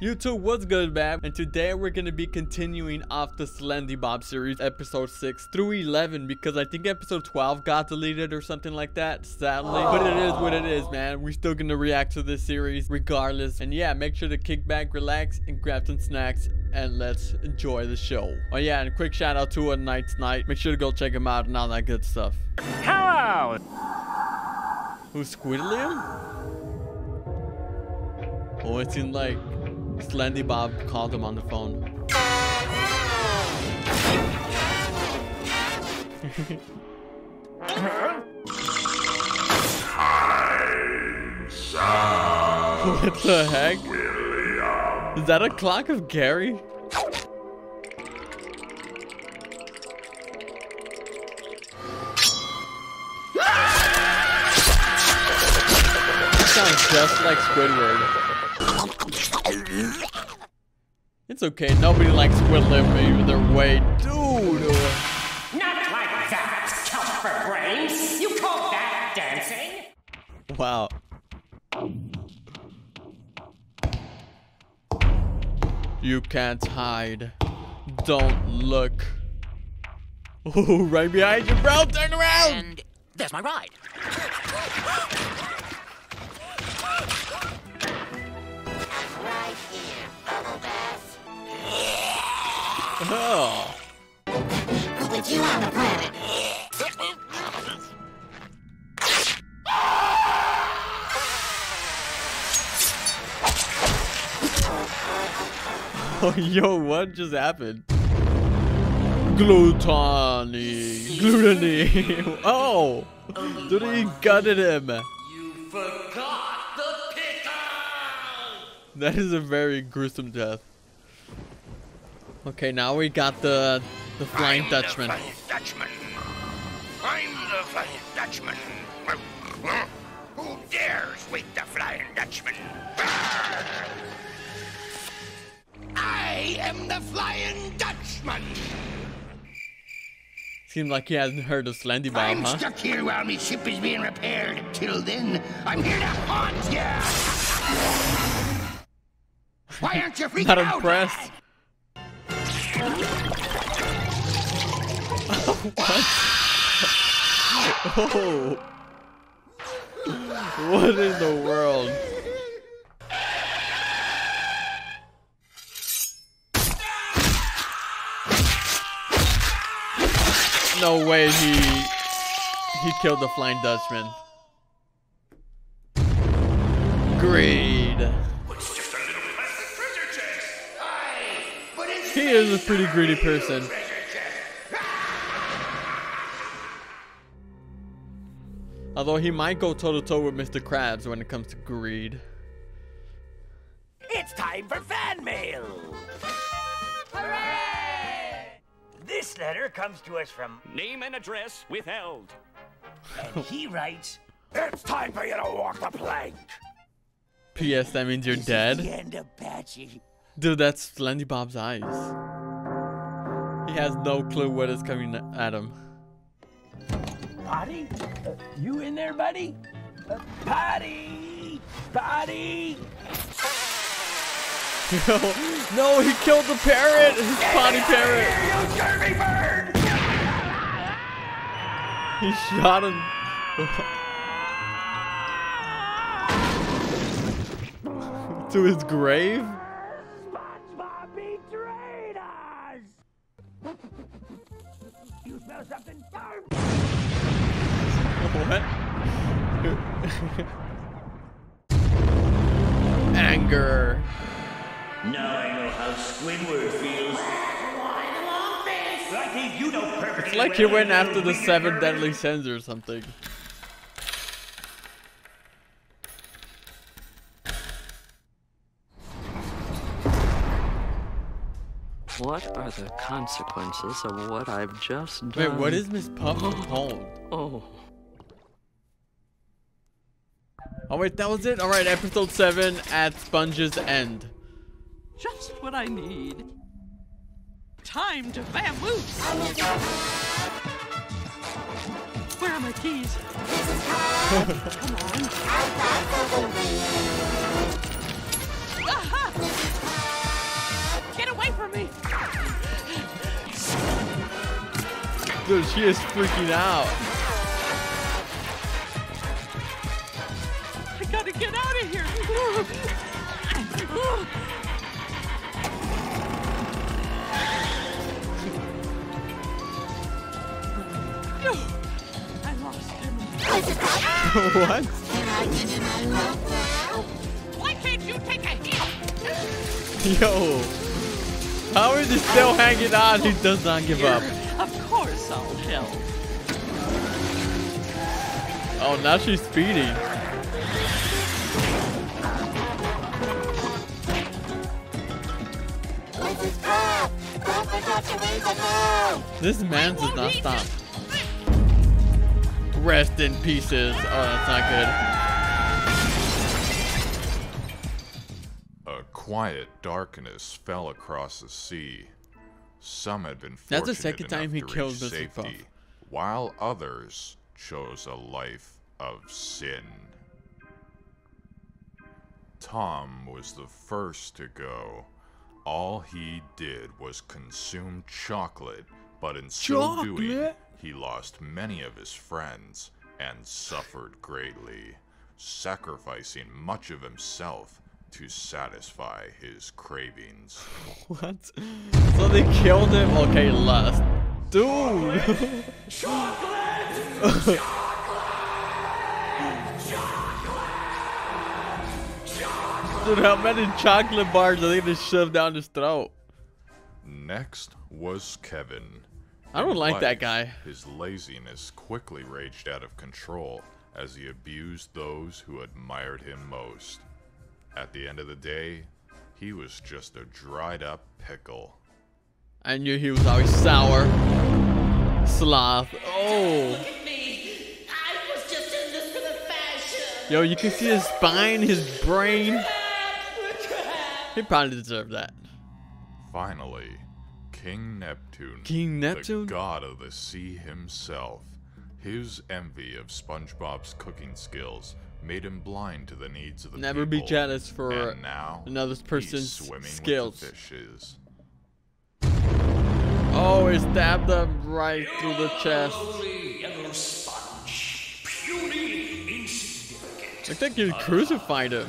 YouTube, what's good, man? And today we're gonna be continuing off the Slendy Bob series, episode 6 through 11, because I think episode 12 got deleted or something like that, sadly. But it is what it is, man. We're still gonna react to this series regardless. And yeah, make sure to kick back, relax, and grab some snacks, and let's enjoy the show. Oh yeah, and a quick shout out to A Knight's Night. Make sure to go check him out and all that good stuff. Hello! Who's Squilliam? Oh, it's in like Slendy Bob called him on the phone. what the heck? Is that a clock of Gary? sounds just like Squidward. It's okay, nobody likes Squidward either way. Dude! Not like that, count for brains. You call that dancing? Wow. You can't hide. Don't look. Oh, right behind you, bro! Turn around! And there's my ride. Oh. Who put you on the planet? Oh, yo, what just happened? Glutony. Gluttony. oh! Dude, he gutted him. You forgot the pickle! That is a very gruesome death. Okay, now we got the the Flying I'm Dutchman. The Flying Dutchman. I'm the Flying Dutchman. Who dares wake the Flying Dutchman? I am the Flying Dutchman. Seems like he hasn't heard of Slendy Bob, I'm huh? stuck here while my ship is being repaired. Till then, I'm here to haunt you. Why aren't you freaking Not out? impressed. Oh. What in the world? No way he he killed the Flying Dutchman. Greed. He is a pretty greedy person. Although he might go toe to toe with Mr. Krabs when it comes to greed. It's time for fan mail! Hooray! This letter comes to us from Name and address withheld. and he writes, It's time for you to walk the plank. P.S. That means you're The dead. end Apache. Dude, that's Slendy Bob's eyes. He has no clue what is coming at him. Potty? Uh, you in there, buddy? Uh, potty! Potty! no, he killed the parrot! His potty parrot! Here, You scurvy bird! He shot him. to his grave? You smell something? What? Anger. Now I know how Squidward feels. I gave you no purpose. It's like he went after the seven deadly sins or something. What are the consequences of what I've just done? Wait, what is Miss Puffin called? Oh, Oh wait, that was it? Alright, episode 7 at Sponge's End. just what I need. Time to vamoose! Where are my keys? Come on. Dude, she is freaking out. I gotta get out of here. No, I lost him. what? Why can't you take a hit? Yo. How is he still hanging on? He does not give up. Oh, now she's speeding. This man does not stop. Rest in pieces. Oh, that's not good. A quiet darkness fell across the sea. Some had been That's the fortunate second time he enough to killed reach safety, while others chose a life of sin. Tom was the first to go. All he did was consume chocolate, but in so doing, he lost many of his friends and suffered greatly, sacrificing much of himself to satisfy his cravings. What? So they killed him? Okay, last. Dude! Dude, how many chocolate bars are they gonna shove down his throat? Next was Kevin. I don't In like that guy. His laziness quickly raged out of control as he abused those who admired him most. At the end of the day, he was just a dried up pickle. I knew he was always sour. Sloth. Oh. Me. I was just in this for the fashion. Yo, you can see his spine, his brain. He probably deserved that. Finally, King Neptune, King Neptune? the god of the sea himself, his envy of SpongeBob's cooking skills made him blind to the needs of the Never be jealous for and now another he's person's swimming skills. With the fishes. Oh, he stabbed him right through the chest. Sponge. Puny, insignificant. Looks like you crucified him.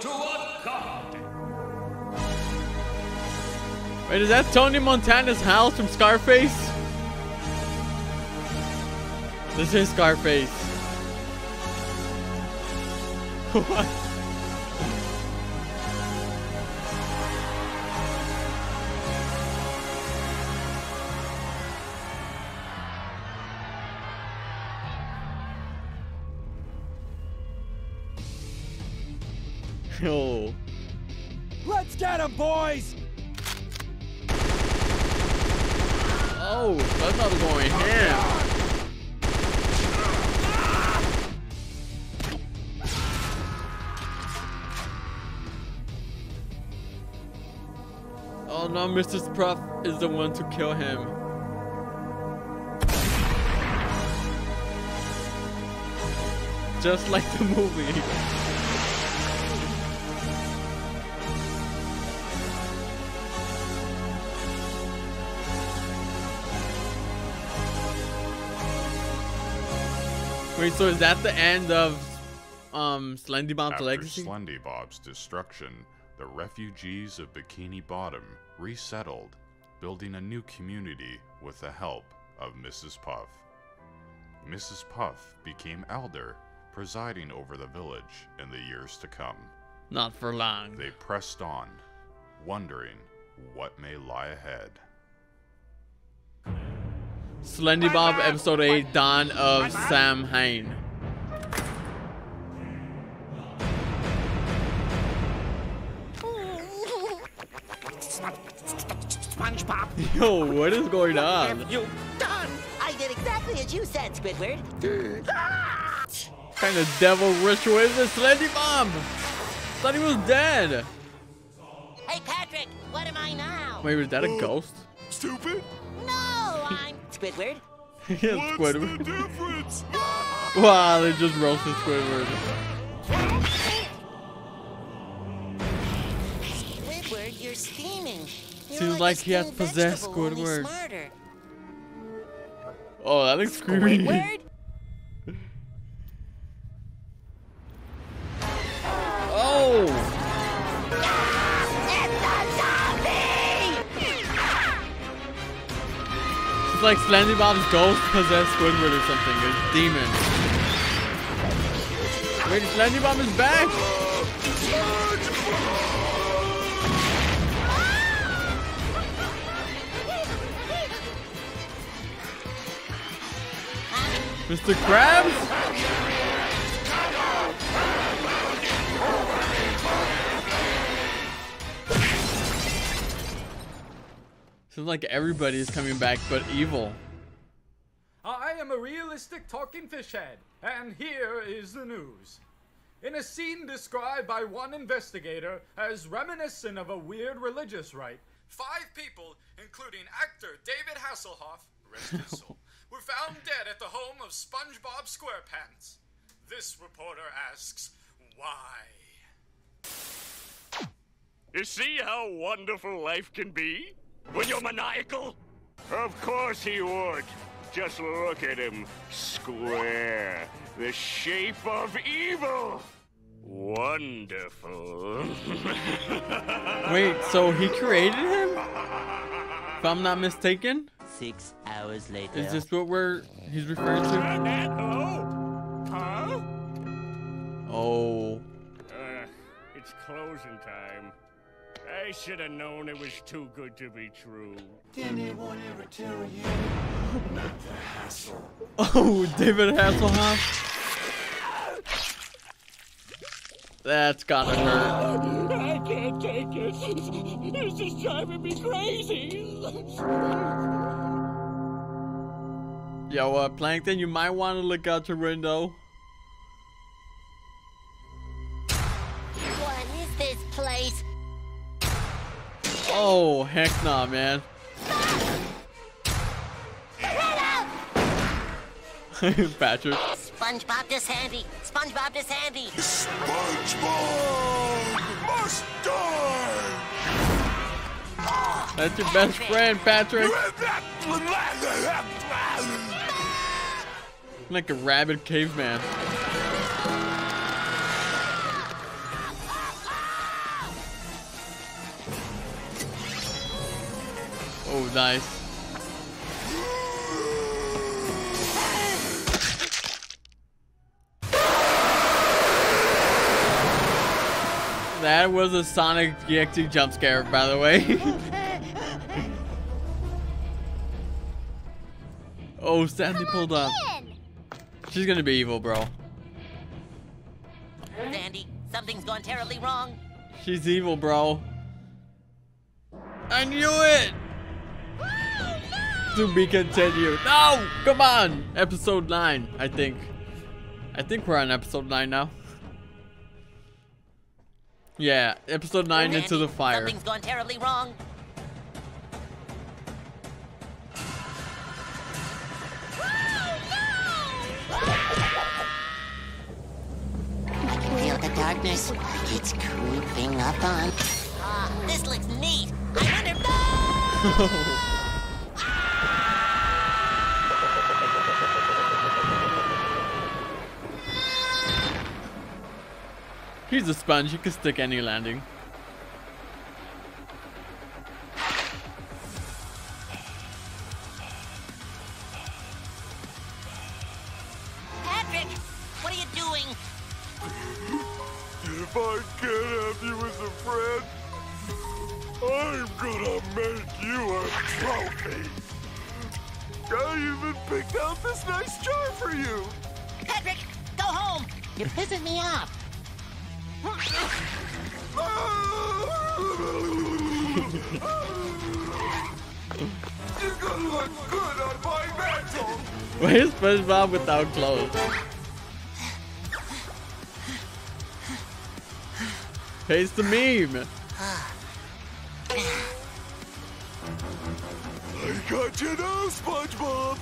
To a god. Wait, is that Tony Montana's house from Scarface? This is Scarface. what? Yo. Let's get him, boys! Oh, that's not going oh, ham. Oh no, Mrs. Puff is the one to kill him. Just like the movie. Wait, so is that the end of um Slendy Bob's After legacy? Slendy Bob's destruction, the refugees of Bikini Bottom resettled, building a new community with the help of Mrs. Puff. Mrs. Puff became elder, presiding over the village in the years to come. Not for long. They pressed on, wondering what may lie ahead. Slendy Bob episode 8 Dawn of Samhain. SpongeBob, Yo, what is going on? you done? I did exactly as you said, Squidward. What kind of devil ritual is this, Slendy Bob? Thought he was dead. Hey, Patrick, what am I now? Wait, was that a ghost? Stupid! No, I'm Squidward. yeah, Squidward. wow, they just roasted Squidward. Squidward, you're steaming. You're Seems like he has possessed vegetable, only Squidward. smarter. Oh, that looks creepy. Squidward? It's like Slendy Bob's ghost possessed Squidward or something. A demon. Wait, Slendy Bob is back! Mr. Krabs? Seems like everybody is coming back but evil. I am a realistic talking fish head, and here is the news. In a scene described by one investigator as reminiscent of a weird religious rite, five people, including actor David Hasselhoff, rest his soul, were found dead at the home of SpongeBob SquarePants. This reporter asks, why? You see how wonderful life can be? When you're maniacal? Of course he would. Just look at him. Square. The shape of evil. Wonderful. Wait, so he created him? If I'm not mistaken? Six hours later. Is this what we're he's referring to? Hello? Huh? Oh. Uh, it's closing time. I should have known it was too good to be true. Did anyone ever tell you not to hassle? Oh, David Hasselhoff. That's gotta hurt. I can't take it. This is driving me crazy. Yo, uh, Plankton, you might want to look out your window. Oh, heck nah, man. Patrick. SpongeBob this handy. SpongeBob this handy. SpongeBob must die! Ah, That's your best friend, Patrick. Like a rabid caveman. Oh, nice. That was a Sonic EXE jump scare, by the way. oh, Sandy pulled up. She's gonna be evil, bro. Sandy, something's gone terribly wrong. She's evil, bro. I knew it! To be continued. No! Come on! Episode 9, I think. I think we're on episode 9 now. Yeah, episode 9 into the fire. Something's gone terribly wrong. I can feel the darkness. It's creeping up on. Ah, this looks neat. I wonder. He's a sponge, he can stick any landing. Patrick, what are you doing? If I can't have you as a friend, I'm gonna make you a trophy. I even picked out this nice jar for you. Patrick, go home. You're pissing me off. Where's SpongeBob without clothes? Taste the meme. I got you now, SpongeBob.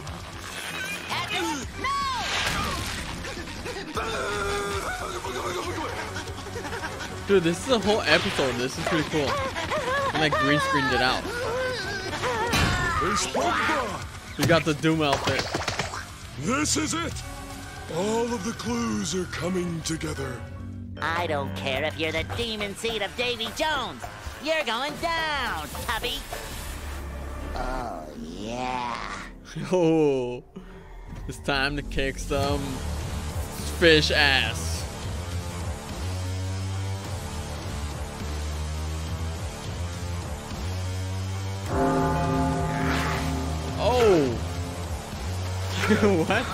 Dude, this is a whole episode. This is pretty cool. And like green screened it out. Spoke. You got the Doom outfit. This is it. All of the clues are coming together. I don't care if you're the demon seed of Davy Jones. You're going down, Tubby. Oh, yeah. Oh, it's time to kick some fish ass. what?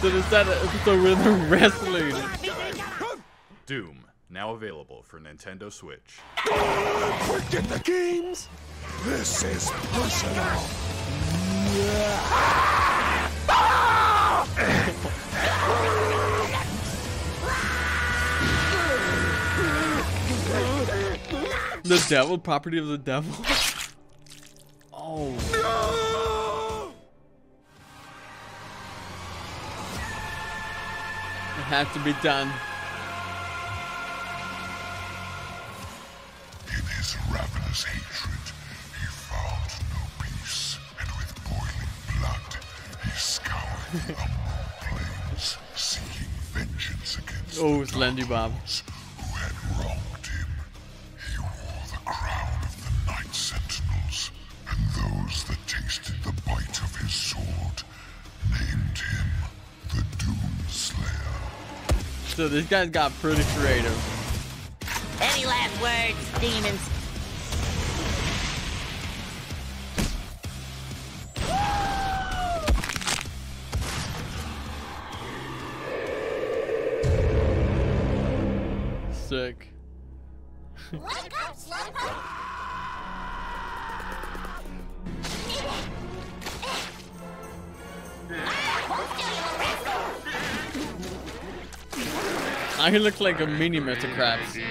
So is that episode where they're wrestling? Doom, now available for Nintendo Switch. Forget the games. This is personal. The devil, property of the devil. oh. It had to be done. In his ravenous hatred, he found no peace, and with boiling blood, he scoured vengeance against Oh, Slendy Bob. who had wronged him. He wore the crown of the Night Sentinels, and those that tasted the bite of his sword named him the Doom Slayer. So this guy's got pretty creative. Any last words, demons? He looks like a mini Mr. Krabs.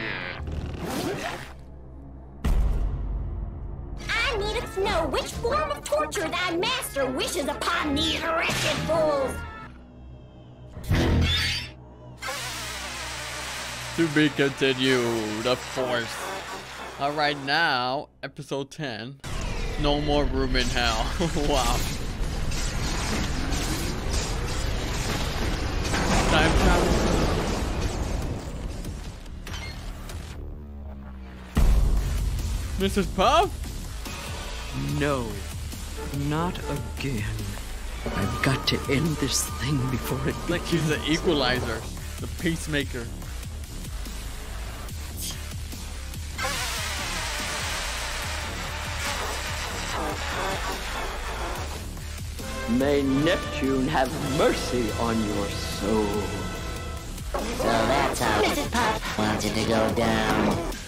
I need to know which form of torture thy master wishes upon these wretched fools. To be continued, of course. Alright, now, episode 10. No more room in hell. wow. Mrs. Puff? No, not again. I've got to end this thing before it Like he's the equalizer, the peacemaker. May Neptune have mercy on your soul. So that's how Mrs. Puff wanted to go down.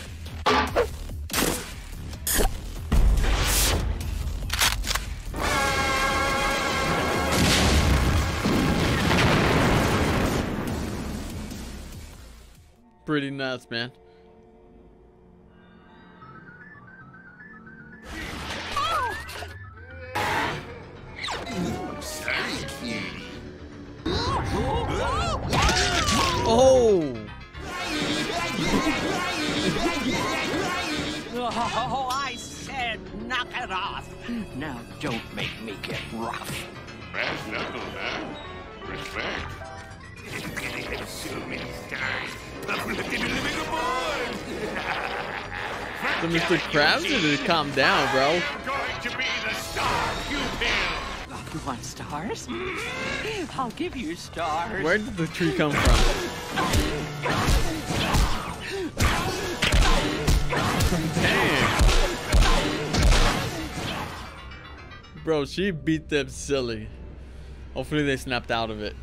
Pretty nuts, man. Oh! Oh, I said knock it off. Now don't make me get rough. Brass knuckles, huh? Respect. So many stars. I'm looking at living aboard. So Mr. Krabs needed to calm down, bro. I'm going to be the star you build. You want stars? I'll give you stars. Where did the tree come from? Damn. Bro, she beat them silly. Hopefully they snapped out of it.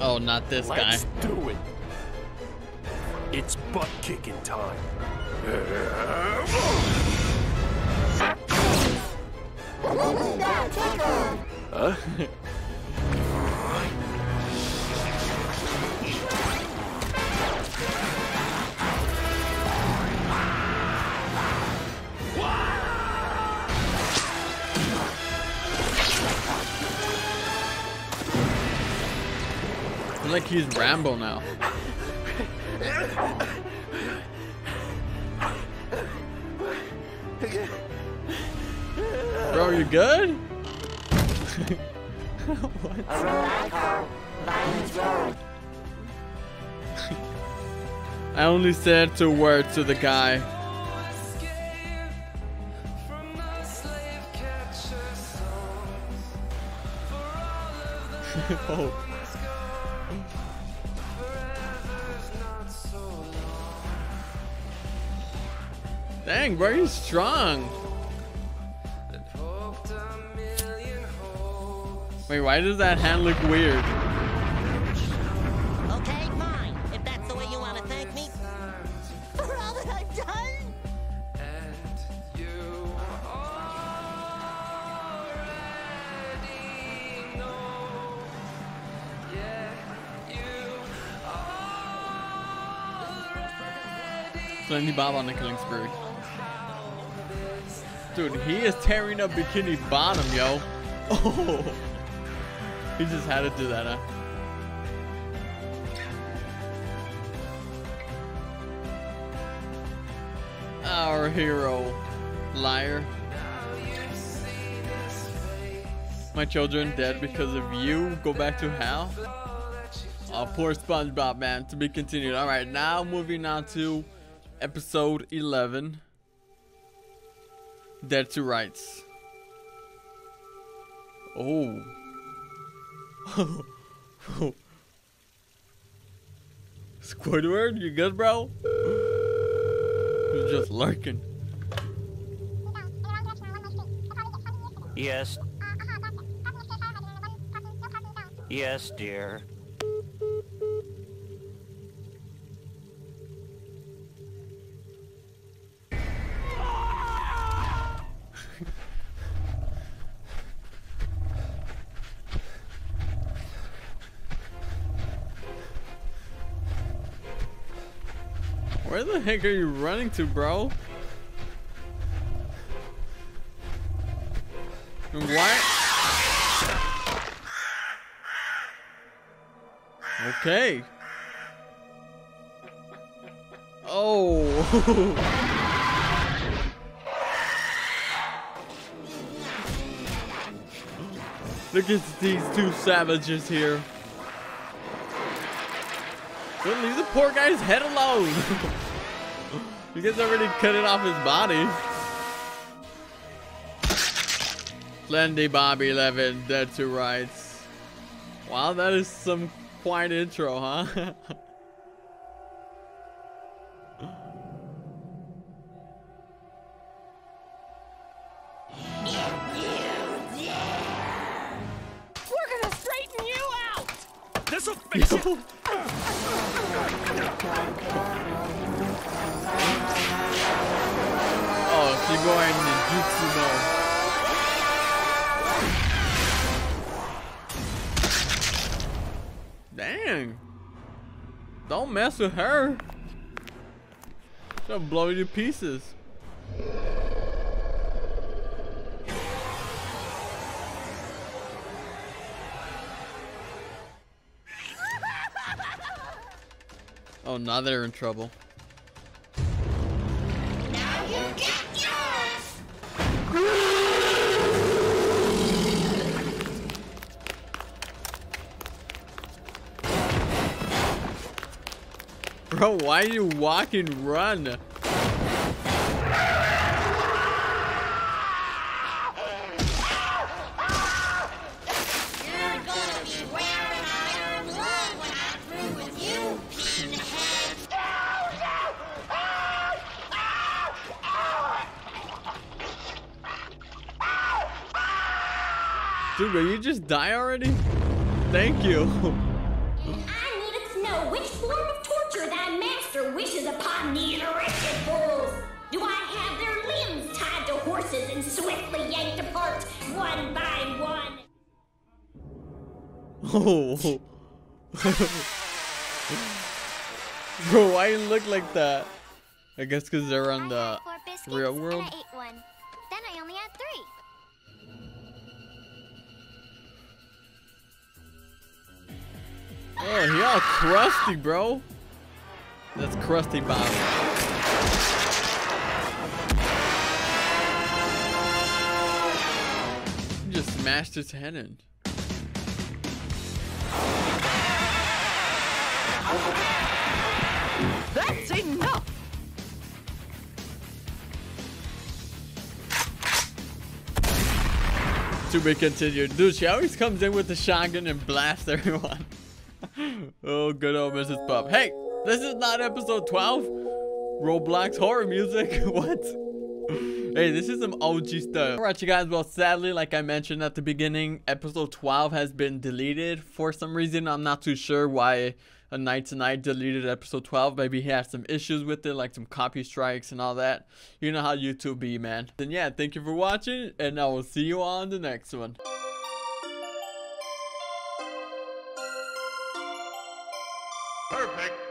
Oh, not this guy. Let's do it. It's butt kicking time. Huh? he's Rambo now. Bro, you good? I only said two words to the guy. oh. Dang, bro, you strong. Wait, why does that hand look weird? Okay, fine. If that's the way you want to thank me for all that I've done. Slendy Bob on the killing spree. Dude, he is tearing up Bikini Bottom, yo. Oh. He just had to do that, huh? Our hero, liar. My children dead because of you. Go back to hell. Oh, poor SpongeBob, man. To be continued. All right, now moving on to episode 11 Dead to Rights. Oh. Squidward, you good, bro? He's just lurking. Yes. Yes, dear. Where the heck are you running to, bro? What? Okay. Oh. Look at these two savages here. Good, leave the poor guy's head alone. you guys already cut it off his body. Slendy Bobby 11, dead to rights. Wow, that is some quite intro, huh? blow you to pieces. Oh, now they're in trouble. Bro, why are you walking run? Die already? Thank you. I needed to know which form of torture thy master wishes upon these wretched fools. Do I have their limbs tied to horses and swiftly yanked apart one by one? Oh. Bro, why you look like that? I guess because they're on the real world. Oh, he all crusty, bro. That's crusty Bob. He just smashed his head in. That's enough! To be continued. Dude, she always comes in with the shotgun and blasts everyone. oh, good old Mrs. Puff. Hey, this is not episode 12. Roblox horror music. what? Hey, this is some OG stuff. Alright, you guys. Well, sadly, like I mentioned at the beginning, episode 12 has been deleted for some reason. I'm not too sure why a Night Tonight deleted episode 12. Maybe he had some issues with it, like some copy strikes and all that. You know how YouTube be, man. Then yeah, thank you for watching, and I will see you on the next one. Perfect.